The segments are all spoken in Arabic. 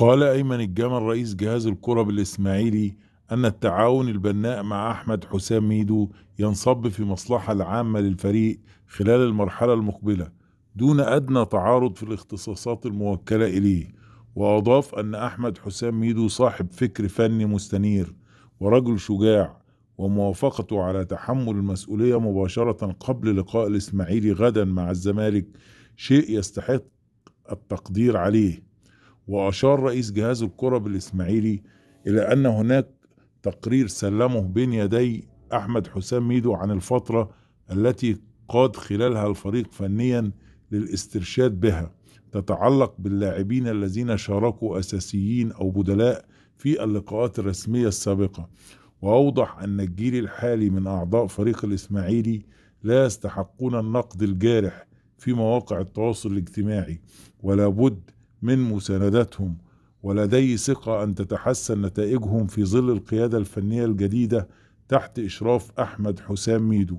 قال أيمن الجمل رئيس جهاز الكرة بالإسماعيلي أن التعاون البناء مع أحمد حسام ميدو ينصب في مصلحة العامة للفريق خلال المرحلة المقبلة دون أدنى تعارض في الاختصاصات الموكلة إليه وأضاف أن أحمد حسام ميدو صاحب فكر فني مستنير ورجل شجاع وموافقته على تحمل المسؤولية مباشرة قبل لقاء الإسماعيلي غدا مع الزمالك شيء يستحق التقدير عليه. وأشار رئيس جهاز الكرة بالإسماعيلي إلى أن هناك تقرير سلمه بين يدي أحمد حسام ميدو عن الفترة التي قاد خلالها الفريق فنيا للاسترشاد بها تتعلق باللاعبين الذين شاركوا أساسيين أو بدلاء في اللقاءات الرسمية السابقة. وأوضح أن الجيل الحالي من أعضاء فريق الإسماعيلي لا يستحقون النقد الجارح في مواقع التواصل الاجتماعي ولا بد من مساندتهم ولدي ثقة أن تتحسن نتائجهم في ظل القيادة الفنية الجديدة تحت إشراف أحمد حسام ميدو.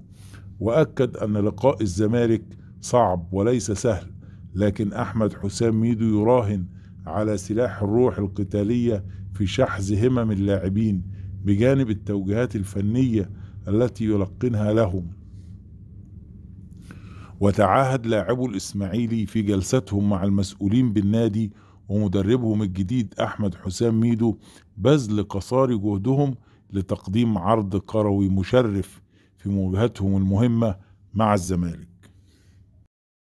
وأكد أن لقاء الزمالك صعب وليس سهل لكن أحمد حسام ميدو يراهن على سلاح الروح القتالية في شحذ همم اللاعبين بجانب التوجيهات الفنية التي يلقنها لهم. وتعاهد لاعبو الإسماعيلي في جلستهم مع المسؤولين بالنادي ومدربهم الجديد أحمد حسام ميدو بذل قصارى جهدهم لتقديم عرض كروي مشرف في مواجهتهم المهمة مع الزمالك.